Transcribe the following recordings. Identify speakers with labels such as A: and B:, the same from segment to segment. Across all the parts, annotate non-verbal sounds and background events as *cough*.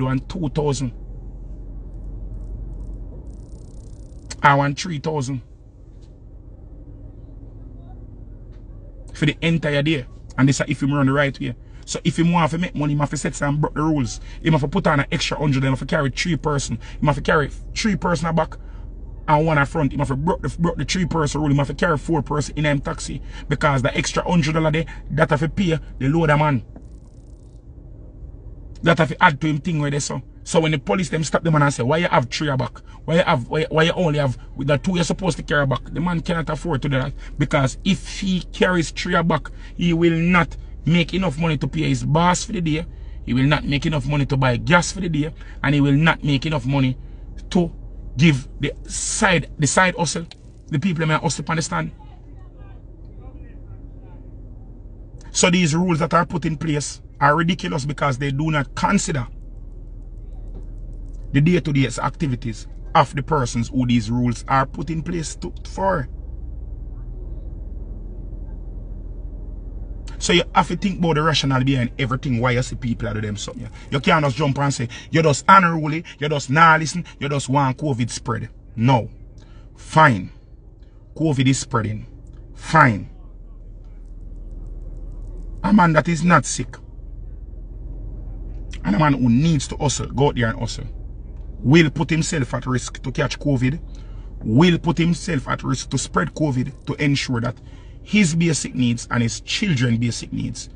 A: want 2,000. I want 3,000. For the entire day. And this is if you run the right way. So if you want to make money, you have to set some broke the rules. You have to put on an extra hundred, you have to carry three person. You have to carry three person back and one at front. You have to broke the, broke the three person rule. You have to carry four person in a taxi. Because the extra hundred dollar there, that have to pay the loader man. That have add to him thing where they so. So when the police them stop them and say, why you have three back? Why you have why, why you only have with the two you're supposed to carry back? The man cannot afford to do that. Because if he carries three back, he will not make enough money to pay his boss for the day. He will not make enough money to buy gas for the day. And he will not make enough money to give the side the side hustle. The people may hustle understand. So these rules that are put in place are ridiculous because they do not consider the day-to-day -day activities of the persons who these rules are put in place to, for. So you have to think about the rationale behind everything why you see people do them something. You can't just jump and say, you're just unruly, you're just not listen, you just want COVID spread. No. Fine. COVID is spreading. Fine. A man that is not sick and a man who needs to hustle, go out there and hustle, will put himself at risk to catch COVID, will put himself at risk to spread COVID to ensure that his basic needs and his children's basic needs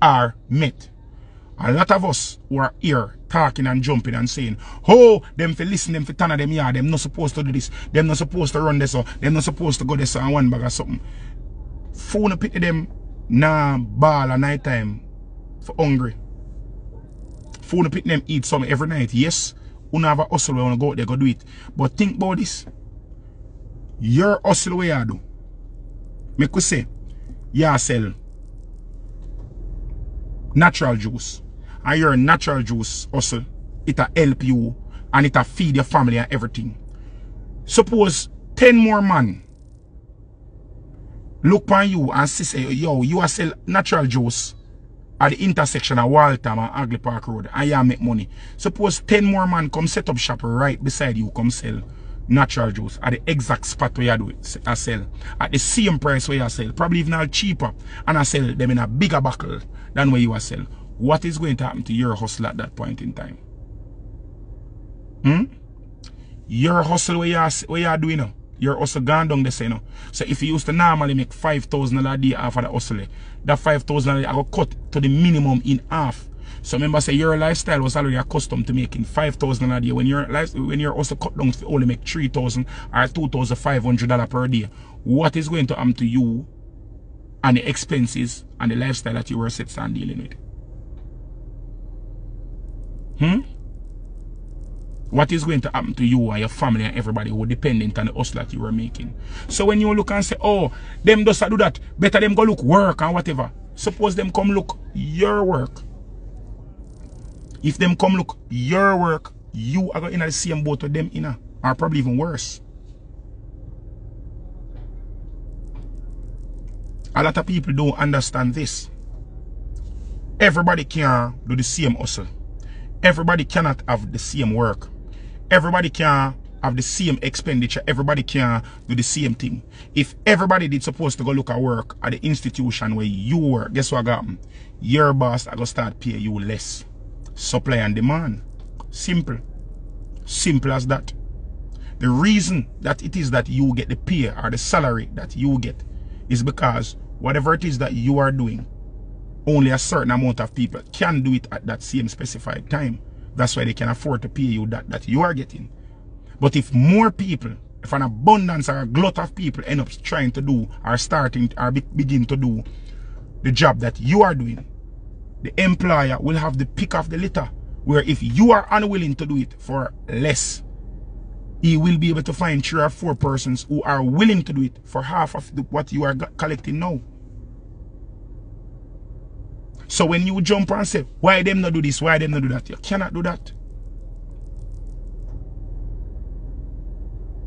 A: are met. A lot of us who are here talking and jumping and saying, oh, them for listen, them for turn them yeah, them not supposed to do this, them not supposed to run this or them not supposed to go this and one bag or something. Phone a pity them nah ball at night time for hungry. Phone pity them eat something every night. Yes, you have a hustle where you go out there, go do it. But think about this. Your hustle where you do me could say, you sell natural juice. And your natural juice also, it'll help you and it'll feed your family and everything. Suppose 10 more man look on you and see say, yo, you are sell natural juice at the intersection of Waltham and Hagley Park Road and you make money. Suppose 10 more man come set up shop right beside you, come sell natural juice at the exact spot where you do it, I sell. At the same price where you sell. Probably even cheaper. And I sell them in a bigger buckle than where you are sell. What is going to happen to your hustle at that point in time? Hmm? Your hustle where you are, where you are doing now. Your also gone down the same. So if you used to normally make $5,000 a day after the hustle, that $5,000 I go cut to the minimum in half. So remember say your lifestyle was already accustomed to making 5,000 a day. When your life, when you're also cut down to only make 3,000 or 2,500 dollar per day, what is going to happen to you and the expenses and the lifestyle that you were set and dealing with? Hmm? What is going to happen to you and your family and everybody who dependent on the hustle that you are making? So when you look and say, oh, them does do that, better them go look work and whatever. Suppose them come look your work if them come look your work, you are going to the same boat with them in a, or probably even worse. A lot of people don't understand this. Everybody can do the same hustle. Everybody cannot have the same work. Everybody can have the same expenditure. Everybody can do the same thing. If everybody did supposed to go look at work at the institution where you work, guess what happened? Your boss are going to start pay you less. Supply and demand. Simple. Simple as that. The reason that it is that you get the pay or the salary that you get is because whatever it is that you are doing, only a certain amount of people can do it at that same specified time. That's why they can afford to pay you that, that you are getting. But if more people, if an abundance or a glut of people end up trying to do or starting or be, begin to do the job that you are doing, the employer will have the pick of the litter. Where if you are unwilling to do it for less, he will be able to find three or four persons who are willing to do it for half of the, what you are collecting now. So when you jump and say, why them not do this, why them not do that, you cannot do that.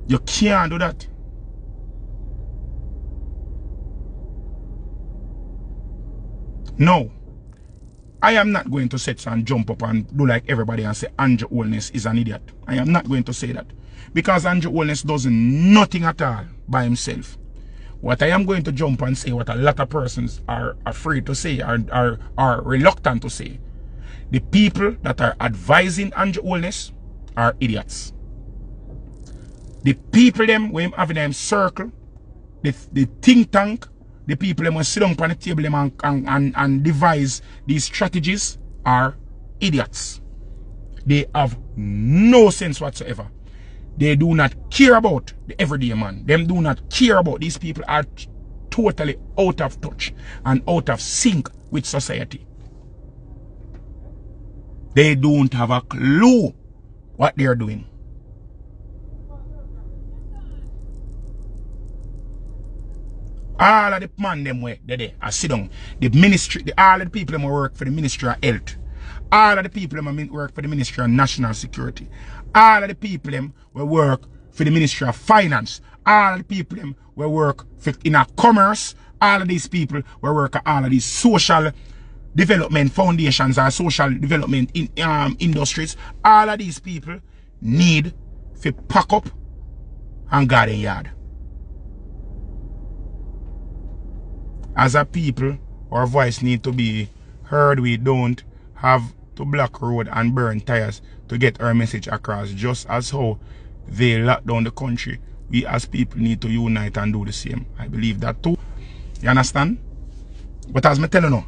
A: You can't do that. No. I am not going to sit and jump up and do like everybody and say Andrew Holness is an idiot. I am not going to say that. Because Andrew Holness does nothing at all by himself. What I am going to jump and say, what a lot of persons are afraid to say, are, are, are reluctant to say, the people that are advising Andrew Holness are idiots. The people them, when having them circle, the, the think tank, the people them sit down on the table them and, and, and, and devise these strategies are idiots. They have no sense whatsoever. They do not care about the everyday man. Them do not care about these people are totally out of touch and out of sync with society. They don't have a clue what they are doing. All of the man them way they there, I sit down. The ministry, the, all of the people them work for the Ministry of Health. All of the people them work for the Ministry of National Security. All of the people them will work for the Ministry of Finance. All of the people them will work for, in a commerce. All of these people will work at all of these social development foundations or social development in um, industries. All of these people need to pack up and garden yard. As a people, our voice need to be heard. We don't have to block road and burn tires to get our message across. Just as how they lock down the country, we as people need to unite and do the same. I believe that too. You understand? But as me tell you now,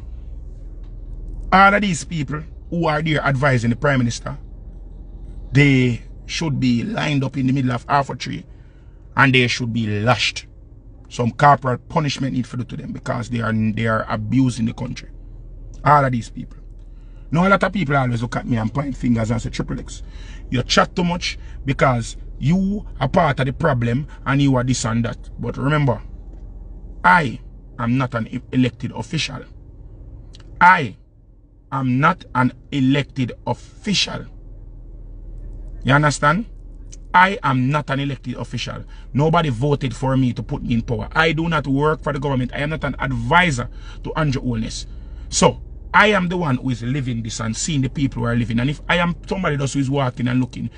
A: all of these people who are there advising the Prime Minister, they should be lined up in the middle of Half Way Tree and they should be lashed. Some corporal punishment need for to them because they are they are abusing the country. All of these people. Now a lot of people always look at me and point fingers and say, Triple X, you chat too much because you are part of the problem and you are this and that. But remember, I am not an elected official. I am not an elected official. You understand? I am not an elected official. Nobody voted for me to put me in power. I do not work for the government. I am not an advisor to Andrew Holness. So, I am the one who is living this and seeing the people who are living. And if I am somebody else who is walking and looking,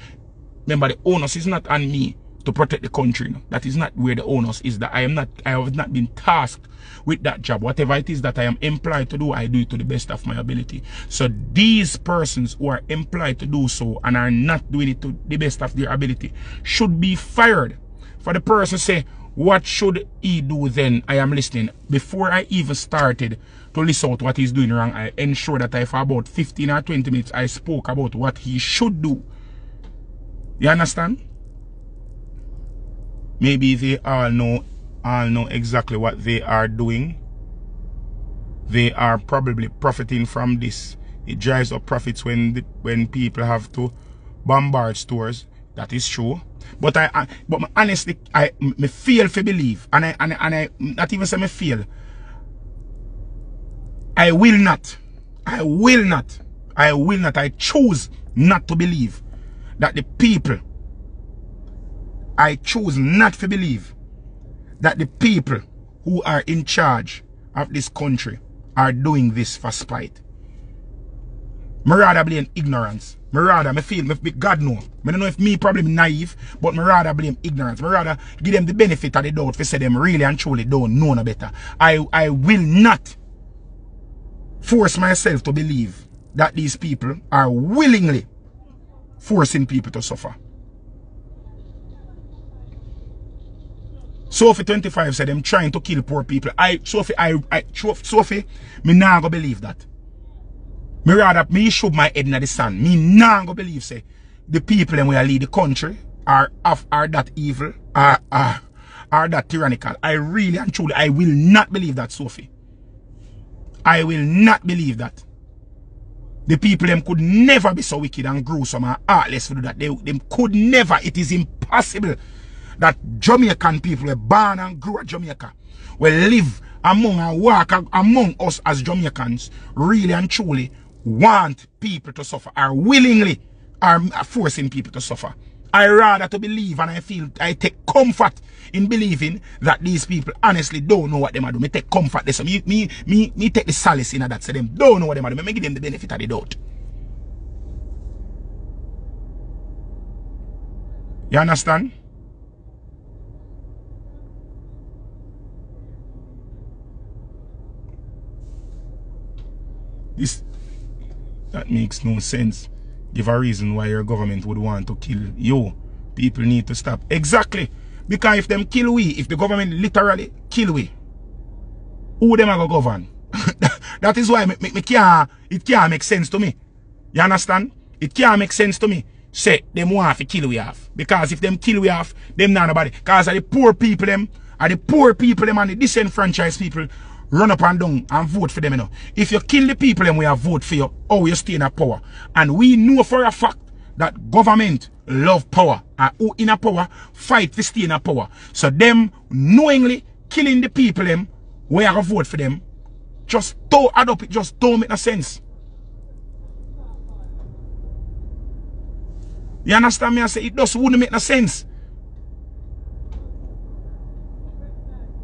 A: remember the onus is not on me to protect the country. That is not where the onus is. That I am not, I have not been tasked with that job. Whatever it is that I am employed to do, I do it to the best of my ability. So these persons who are employed to do so and are not doing it to the best of their ability should be fired. For the person say, what should he do then? I am listening. Before I even started to list out what he's doing wrong, I ensure that I, for about 15 or 20 minutes, I spoke about what he should do. You understand? Maybe they all know all know exactly what they are doing. They are probably profiting from this. It drives up profits when when people have to bombard stores. That is true. But I, I but honestly, I me feel to believe, and I and I, and I not even say me feel. I will not. I will not. I will not. I choose not to believe that the people. I choose not to believe that the people who are in charge of this country are doing this for spite. Me rather blame ignorance. Me rather, me feel, me, God know. Me don't know if me probably naive, but me rather blame ignorance. Me rather give them the benefit of the doubt for say them really and truly don't know no better. I, I will not force myself to believe that these people are willingly forcing people to suffer. Sophie 25 said them trying to kill poor people. I Sophie, I, I Sophie, me nah go believe that. Me rather me shoot my head in the sand. Me nah go believe say the people them will lead the country are of are that evil, are are are that tyrannical. I really and truly I will not believe that, Sophie. I will not believe that. The people them could never be so wicked and gruesome and heartless to that. They them could never. It is impossible that Jamaican people were born and grew at Jamaica, will live among and work among us as Jamaicans, really and truly want people to suffer, are willingly are forcing people to suffer. I rather to believe and I feel I take comfort in believing that these people honestly don't know what they are doing. Me take comfort this. Me, me, me, me take the solace in that. Say them don't know what they are doing. Me give them the benefit of the doubt. You understand? This that makes no sense. Give a reason why your government would want to kill you. People need to stop. Exactly. Because if them kill we, if the government literally kill we, who them are going to govern? *laughs* that is why me, me, me can't, it can't make sense to me. You understand? It can't make sense to me. Say, them want to kill we off. Because if them kill we off, them not nobody. Because are the poor people them, are the poor people them and the disenfranchised people run up and down and vote for them, you know. If you kill the people and we have vote for you, oh, you stay in a power. And we know for a fact that government love power and who in a power fight to stay in a power. So them knowingly killing the people them, we have vote for them, just don't add up, it just don't make no sense. You understand me? I say it just wouldn't make no sense.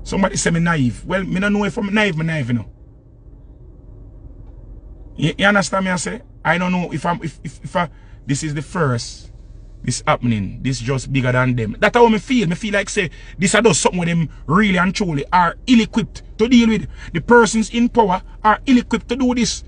A: Somebody say me naive. Well, me don't know if I'm naive, me naive, you know. You, you, understand me? I say I don't know if I'm if if, if I, this is the first this happening. This just bigger than them. That's how me feel. Me feel like say this are just something with them really and truly are ill equipped to deal with. The persons in power are ill equipped to do this.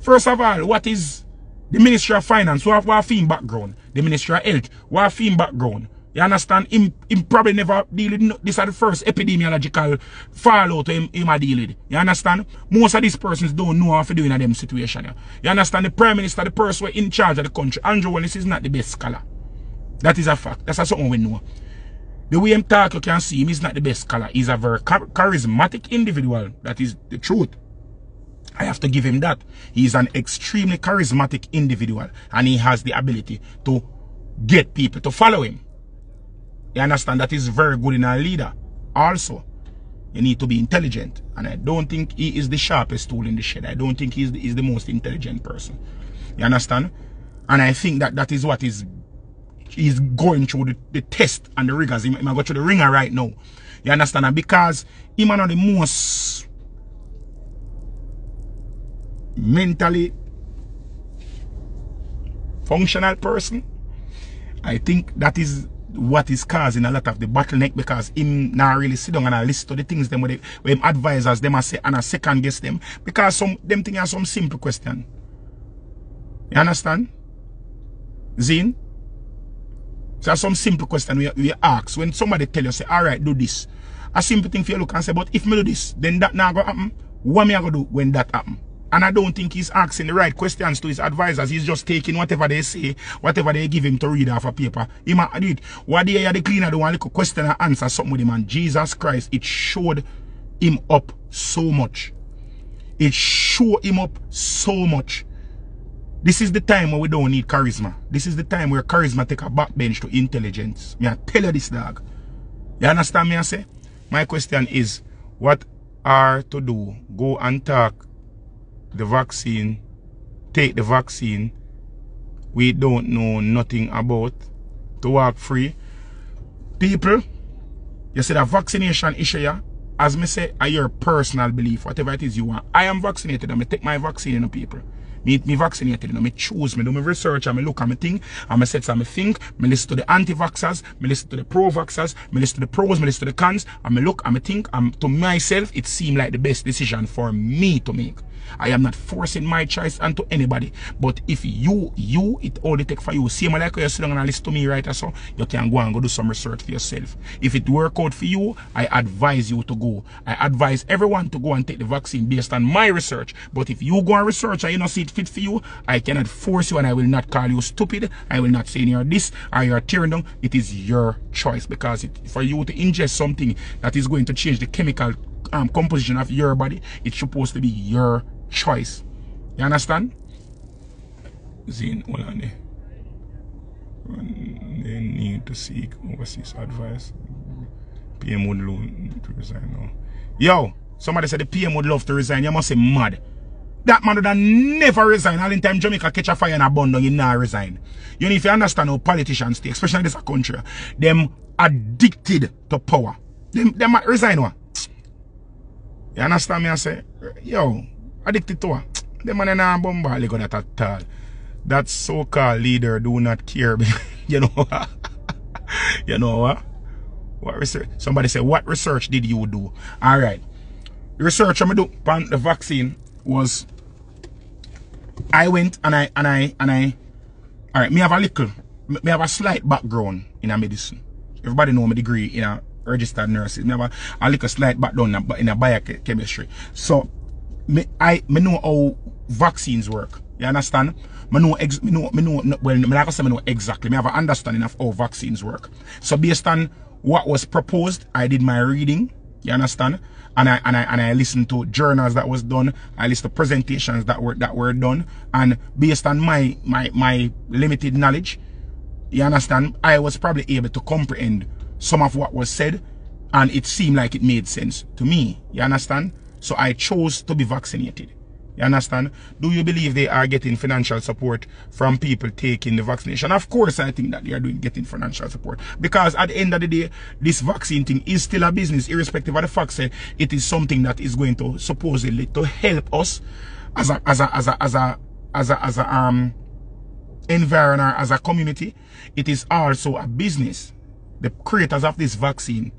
A: First of all, what is the Ministry of Finance? What, what theme background? The Ministry of Health? What theme background? You understand? Him, him probably never deal with this are the first epidemiological fallout him, him a deal with. You understand? Most of these persons don't know how to do in a them situation. Yeah? You understand? The Prime Minister, the person in charge of the country, Andrew Holness is not the best scholar. That is a fact. That's a something we know. The way him talk, you can see him is not the best scholar. He's a very char charismatic individual. That is the truth. I have to give him that. He is an extremely charismatic individual and he has the ability to get people to follow him. You understand? That is very good in a leader. Also, you need to be intelligent. And I don't think he is the sharpest tool in the shed. I don't think he's the, he's the most intelligent person. You understand? And I think that that is what is he's going through the, the test and the rigors. He, he might go through the ringer right now. You understand? And because he might not the most mentally functional person, I think that is what is causing a lot of the bottleneck because him not really sit down and I listen to the things them where, they, where him advisors them and say and I second guess them because some them things are some simple question. You understand? Zine? So some simple question we, we ask when somebody tell you say alright do this. A simple thing for you look and say but if me do this then that not gonna happen. What me I gonna do when that happen? And I don't think he's asking the right questions to his advisors. He's just taking whatever they say, whatever they give him to read off a paper. He might do it. What day the cleaner do one little question and answer something with him. And Jesus Christ, it showed him up so much. It showed him up so much. This is the time where we don't need charisma. This is the time where charisma take a backbench to intelligence. Me I tell you this dog. You understand me I say? My question is, what are to do? Go and talk the vaccine, take the vaccine, we don't know nothing about to walk free. People, you see the vaccination issue, yeah? As me say, are your personal belief, whatever it is you want. I am vaccinated and I take my vaccine, you know, people. Me, me vaccinated, you know, me choose, me do my research, and me look and me think, and me set and me think, me listen to the anti-vaxxers, me listen to the pro-vaxxers, me listen to the pros, me listen to the cons, and me look and me think, and to myself, it seemed like the best decision for me to make. I am not forcing my choice onto anybody. But if you, you, it only take for you. Same like you sit down and listen to me right so, you can go and go do some research for yourself. If it work out for you, I advise you to go. I advise everyone to go and take the vaccine based on my research. But if you go and research and you don't see it fit for you, I cannot force you and I will not call you stupid. I will not say you're this or you're tearing down. It is your choice because it, for you to ingest something that is going to change the chemical um, composition of your body, it's supposed to be your choice. You understand? Zine, hold on. They need to seek overseas advice. PM would love to resign now. Yo, somebody said the PM would love to resign. You must say mad. that man would never resign. All in time Jamaica catch a fire and a burn down, he not resign. You if you understand how politicians stay, especially in this country, them addicted to power. Them, them resign one. You understand me? I say, yo, addicted to what? Them man na bombali go that at all. That so-called leader do not care. *laughs* you know what? *laughs* you know what? What research? Somebody said, what research did you do? All right. The research I'm do on the vaccine was I went and I and I and I all right, me have a little me have a slight background in a medicine. Everybody know my degree in a registered nurse. Me have a, a little slight background in a biochemistry. So me I me know how vaccines work. You understand? Me know, ex, me know, me know, well, me like I say, me know exactly. Me have an understanding of how vaccines work. So based on what was proposed, I did my reading. You understand? And I and I and I listened to journals that was done. I listened to presentations that were that were done. And based on my my my limited knowledge, you understand, I was probably able to comprehend some of what was said, and it seemed like it made sense to me. You understand? So I chose to be vaccinated. You understand? Do you believe they are getting financial support from people taking the vaccination? Of course, I think that they are doing getting financial support. Because at the end of the day, this vaccine thing is still a business, irrespective of the fact that it is something that is going to supposedly to help us as a as a as a as a as a as a um environment as a community. It is also a business. The creators of this vaccine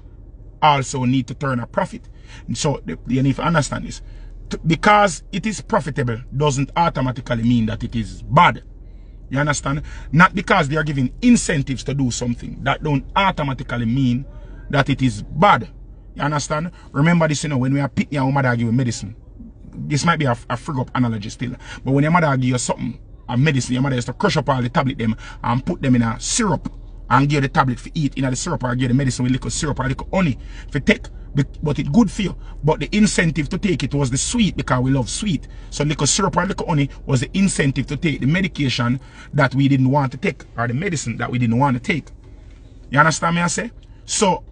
A: also need to turn a profit. So you need to understand this because it is profitable doesn't automatically mean that it is bad. You understand? Not because they are giving incentives to do something. That don't automatically mean that it is bad. You understand? Remember this, you know, when we are picking your mother give you medicine. This might be a, a frig up analogy still. But when your mother give you something, a medicine, your mother has to crush up all the tablet them and put them in a syrup and give the tablet for eat in the syrup or give the medicine with little syrup or little honey for take but it good for you. But the incentive to take it was the sweet because we love sweet. So little syrup or little honey was the incentive to take the medication that we didn't want to take or the medicine that we didn't want to take. You understand me I say? So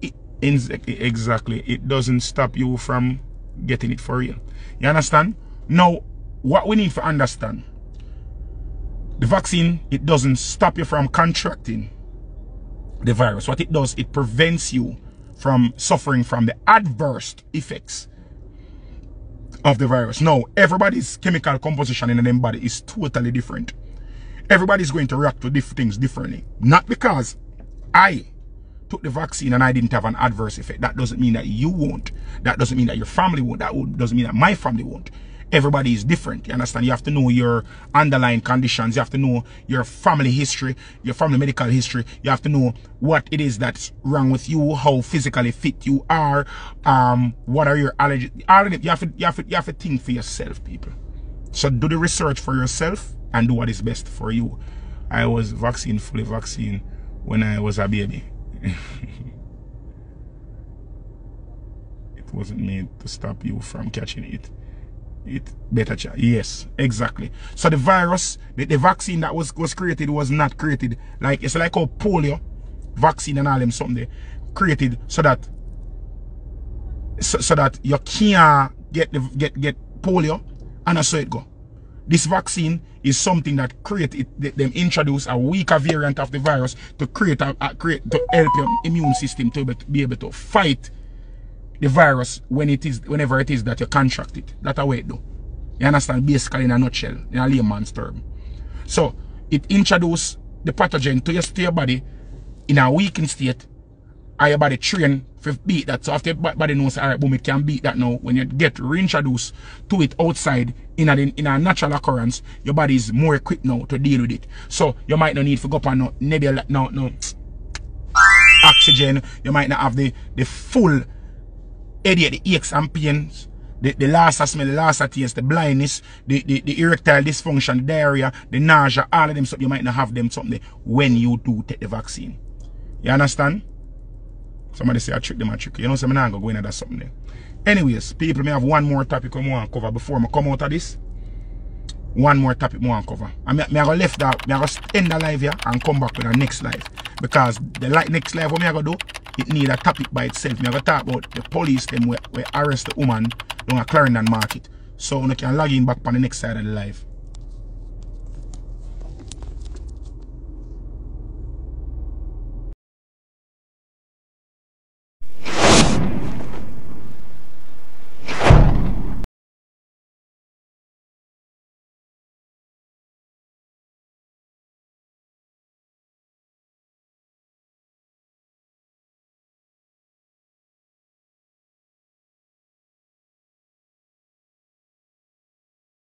A: it, exactly it doesn't stop you from getting it for real. You understand? Now what we need to understand the vaccine it doesn't stop you from contracting the virus. What it does, it prevents you from suffering from the adverse effects of the virus. Now, everybody's chemical composition in their body is totally different. Everybody's going to react to different things differently. Not because I took the vaccine and I didn't have an adverse effect. That doesn't mean that you won't. That doesn't mean that your family won't. That doesn't mean that my family won't everybody is different. You understand? You have to know your underlying conditions. You have to know your family history, your family medical history. You have to know what it is that's wrong with you, how physically fit you are, um, what are your allergies. You have to, you have to, you have to think for yourself, people. So do the research for yourself and do what is best for you. I was vaccine, fully vaccine when I was a baby. *laughs* it wasn't made to stop you from catching it it better check. Yes, exactly. So the virus, the, the vaccine that was, was created was not created like it's like a polio vaccine and all them something created so that so, so that you can't get the get get polio and how it go. This vaccine is something that create it, them introduce a weaker variant of the virus to create a, a create to help your immune system to be able to fight the virus when it is whenever it is that you contract it. That's how it do. You understand? Basically in a nutshell, in a layman's term. So it introduces the pathogen to your, to your body in a weakened state and your body train to beat that. So after your body knows, alright, boom, it can beat that now. When you get reintroduced to it outside in a, in a natural occurrence, your body is more equipped now to deal with it. So you might not need to go up on no, nebula, no, no, oxygen. You might not have the, the full headache, the aches and pains, the, the loss of smell, the loss of taste, the blindness, the, the, the erectile dysfunction, the diarrhea, the nausea, all of them stuff, you might not have them something when you do take the vaccine. You understand? Somebody say I trick them, I trick you. You know, so I'm not going to go into that something there. Anyways, people may have one more topic I want to cover before I come out of this. One more topic I want to cover. I am going to left that, I'm going to end the live here and come back with the next live. Because the next live, what I'm going to do, it need a topic by itself. Me have to talk about the police them we, we arrest the woman on a Clarendon market. So you can log in back on the next side of the.